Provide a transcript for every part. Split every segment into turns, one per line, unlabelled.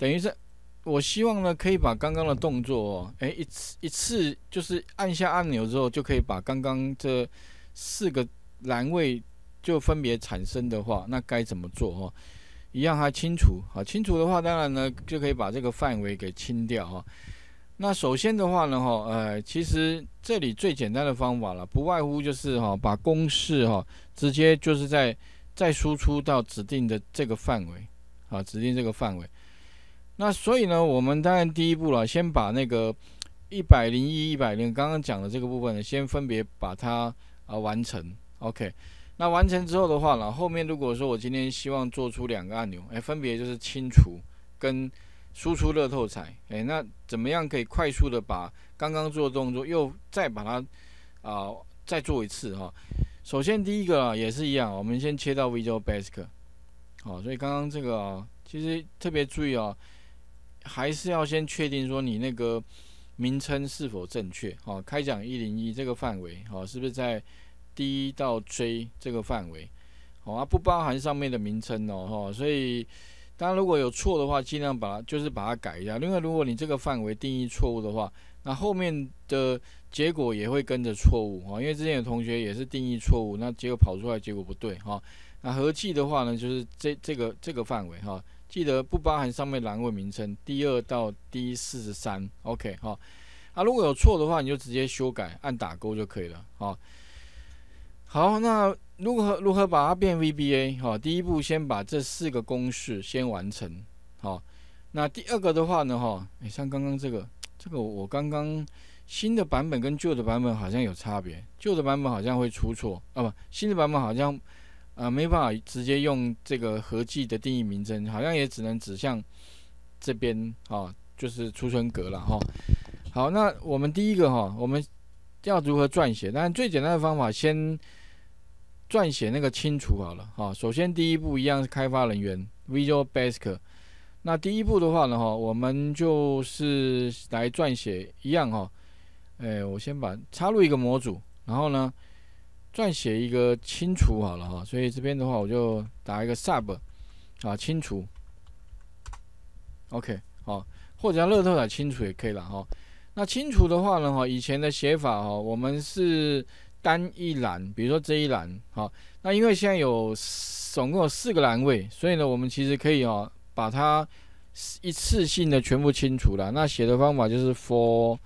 等于是我希望呢，可以把刚刚的动作哦，哎，一次一次就是按下按钮之后，就可以把刚刚这四个栏位就分别产生的话，那该怎么做哈？一样还清除，好，清除的话，当然呢就可以把这个范围给清掉哈。那首先的话呢，哈，呃，其实这里最简单的方法了，不外乎就是哈，把公式哈，直接就是在再输出到指定的这个范围，啊，指定这个范围。那所以呢，我们当然第一步了，先把那个一百零一、一百零刚刚讲的这个部分呢，先分别把它啊完成。OK，那完成之后的话呢，后面如果说我今天希望做出两个按钮，哎，分别就是清除跟。输出乐透彩，哎，那怎么样可以快速的把刚刚做的动作又再把它啊再做一次哈？首先第一个啊也是一样，我们先切到 Visual Basic，好，所以刚刚这个啊其实特别注意啊，还是要先确定说你那个名称是否正确，好，开奖一零一这个范围，好，是不是在 D 到 J 这个范围，好啊，不包含上面的名称哦，哈，所以。当然，如果有错的话，尽量把它就是把它改一下。因为如果你这个范围定义错误的话，那后面的结果也会跟着错误哈。因为之前有同学也是定义错误，那结果跑出来结果不对哈。那合计的话呢，就是这这个这个范围哈，记得不包含上面栏位名称第二到第四十三，OK 哈。啊，如果有错的话，你就直接修改，按打勾就可以了啊。好，那。如何如何把它变 VBA？哈，第一步先把这四个公式先完成。好，那第二个的话呢？哈，诶，像刚刚这个，这个我刚刚新的版本跟旧的版本好像有差别，旧的版本好像会出错啊，不，新的版本好像啊没办法直接用这个合计的定义名称，好像也只能指向这边啊，就是储存格了哈。好，那我们第一个哈，我们要如何撰写？但最简单的方法先。撰写那个清除好了哈，首先第一步一样是开发人员 Visual Basic。那第一步的话呢哈，我们就是来撰写一样哈，哎，我先把插入一个模组，然后呢撰写一个清除好了哈，所以这边的话我就打一个 Sub 啊清除，OK 好，或者乐透来清除也可以了哈。那清除的话呢哈，以前的写法哈，我们是。单一栏，比如说这一栏，好，那因为现在有总共有四个栏位，所以呢，我们其实可以哦，把它一次性的全部清除了。那写的方法就是 for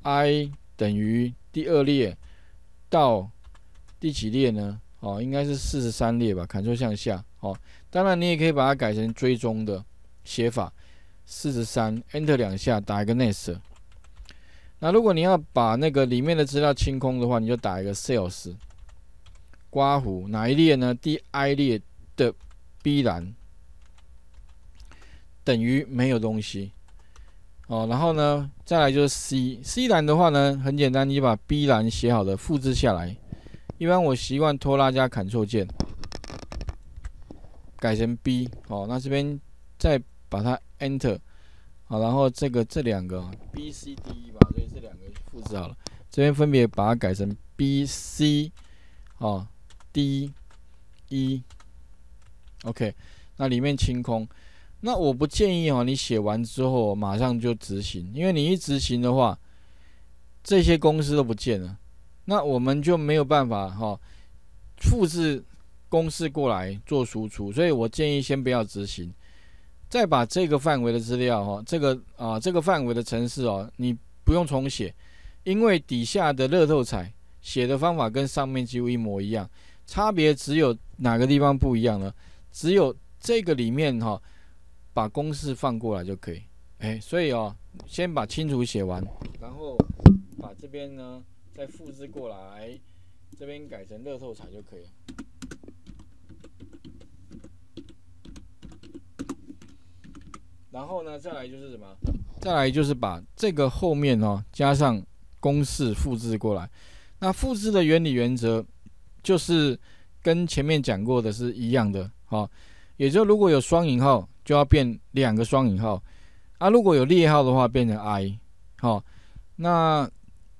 i 等于第二列到第几列呢？哦，应该是四十三列吧，Ctrl 向下。哦，当然你也可以把它改成追踪的写法，四十三，enter 两下，打一个 next。那如果你要把那个里面的资料清空的话，你就打一个 sales 刮胡哪一列呢？第 i 列的 B 栏等于没有东西哦。然后呢，再来就是 C C 栏的话呢，很简单，你把 B 栏写好的复制下来。一般我习惯拖拉加 Ctrl 键改成 B 哦。那这边再把它 Enter 好，然后这个这两个 B C D E 吧。所以这两个复制好了，这边分别把它改成 B、C，哦，D、E，OK，那里面清空。那我不建议哦，你写完之后马上就执行，因为你一执行的话，这些公司都不见了，那我们就没有办法哈复制公式过来做输出。所以我建议先不要执行，再把这个范围的资料哈，这个啊这个范围的程式哦，你。不用重写，因为底下的乐透彩写的方法跟上面几乎一模一样，差别只有哪个地方不一样呢？只有这个里面哈，把公式放过来就可以。哎，所以哦，先把清楚写完，然后把这边呢再复制过来，这边改成乐透彩就可以了。然后呢，再来就是什么？再来就是把这个后面哦加上公式复制过来。那复制的原理原则就是跟前面讲过的是一样的，哈。也就如果有双引号，就要变两个双引号啊；如果有列号的话，变成 i，好。那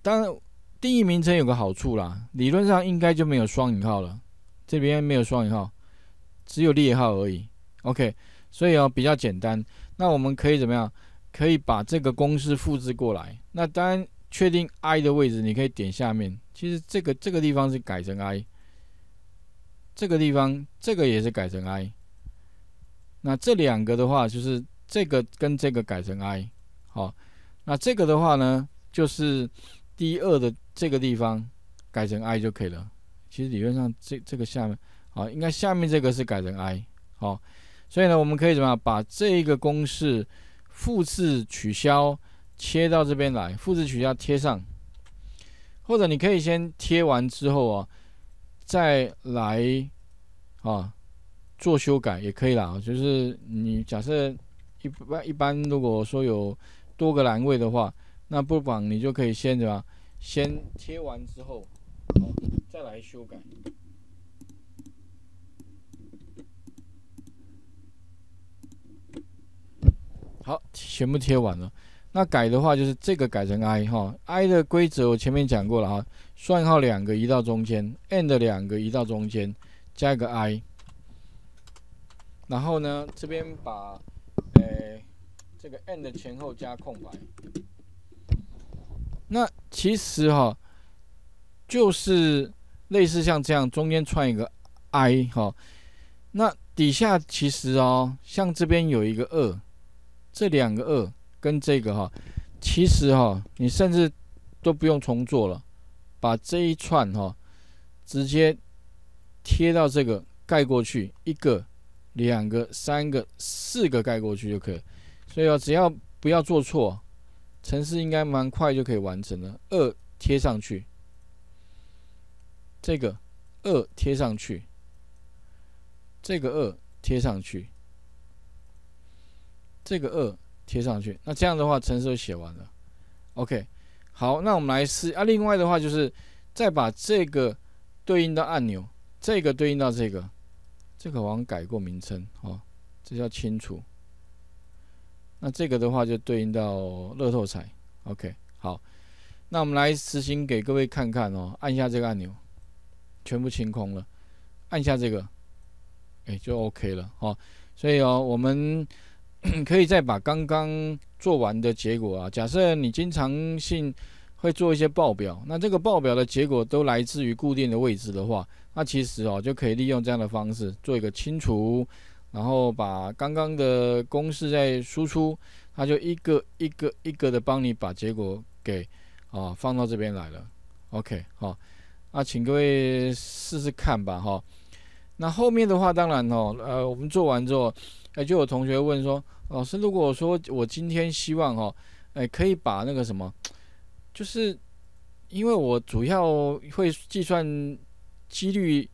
当然定义名称有个好处啦，理论上应该就没有双引号了。这边没有双引号，只有列号而已。OK，所以哦比较简单。那我们可以怎么样？可以把这个公式复制过来。那当然，确定 i 的位置，你可以点下面。其实这个这个地方是改成 i，这个地方这个也是改成 i。那这两个的话，就是这个跟这个改成 i。好，那这个的话呢，就是第二的这个地方改成 i 就可以了。其实理论上，这这个下面，好，应该下面这个是改成 i。好，所以呢，我们可以怎么样把这一个公式复制取消，切到这边来，复制取消贴上，或者你可以先贴完之后啊，再来啊做修改也可以啦。就是你假设一般一般，如果说有多个栏位的话，那不妨你就可以先怎么先贴完之后，再来修改。好，全部贴完了。那改的话就是这个改成 i 哈，i 的规则我前面讲过了哈，算号两个移到中间，and 两个移到中间，加一个 i。然后呢，这边把，诶。这个 and 前后加空白，那其实哈，就是类似像这样，中间串一个 i 哈，那底下其实哦，像这边有一个二，这两个二跟这个哈，其实哈，你甚至都不用重做了，把这一串哈，直接贴到这个盖过去，一个、两个、三个、四个盖过去就可以。所以哦，只要不要做错，程式应该蛮快就可以完成了。二贴上去，这个二贴上去，这个二贴上去，这个二贴上去。那这样的话，程式就写完了。OK，好，那我们来试啊。另外的话，就是再把这个对应到按钮，这个对应到这个，这个好像改过名称哦，这叫清除。那这个的话就对应到乐透彩，OK，好，那我们来实行给各位看看哦，按下这个按钮，全部清空了，按下这个，哎，就 OK 了哦。所以哦，我们 可以再把刚刚做完的结果啊，假设你经常性会做一些报表，那这个报表的结果都来自于固定的位置的话，那其实哦就可以利用这样的方式做一个清除。然后把刚刚的公式再输出，它就一个一个一个的帮你把结果给啊放到这边来了。OK，好，那请各位试试看吧，哈。那后面的话，当然哦，呃，我们做完之后，哎，就有同学问说，老师，如果说我今天希望哈，哎，可以把那个什么，就是因为我主要会计算几率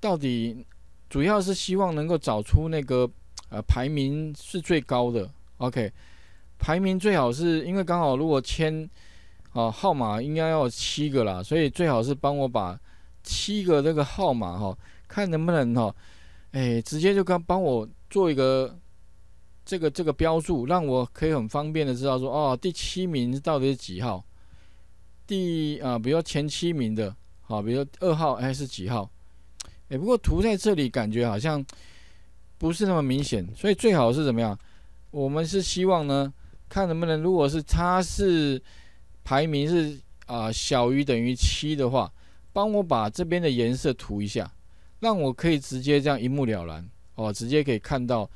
到底。主要是希望能够找出那个呃排名是最高的，OK，排名最好是因为刚好如果签啊号码应该要七个啦，所以最好是帮我把七个这个号码哈，看能不能哈，哎直接就刚帮我做一个这个这个标注，让我可以很方便的知道说哦第七名到底是几号，第啊比如说前七名的，好，比如说二号哎是几号。哎，不过图在这里感觉好像不是那么明显，所以最好是怎么样？我们是希望呢，看能不能，如果是它是排名是啊小于等于七的话，帮我把这边的颜色涂一下，让我可以直接这样一目了然哦，直接可以看到，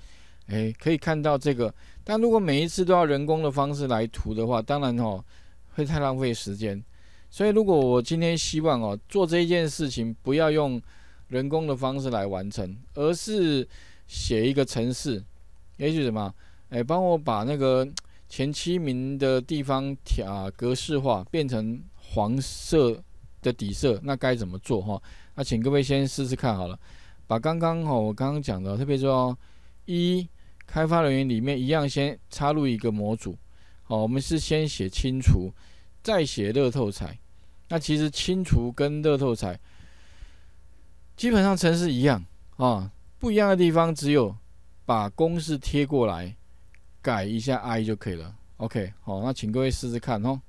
哎，可以看到这个。但如果每一次都要人工的方式来涂的话，当然哦会太浪费时间。所以如果我今天希望哦做这一件事情，不要用。人工的方式来完成，而是写一个程式，也许什么，哎，帮我把那个前七名的地方调格式化，变成黄色的底色，那该怎么做哈？那请各位先试试看好了，把刚刚哈我刚刚讲的，特别说一开发人员里面一样，先插入一个模组，好，我们是先写清除，再写乐透彩，那其实清除跟乐透彩。基本上程式一样啊，不一样的地方只有把公式贴过来，改一下 i 就可以了。OK，好，那请各位试试看哦。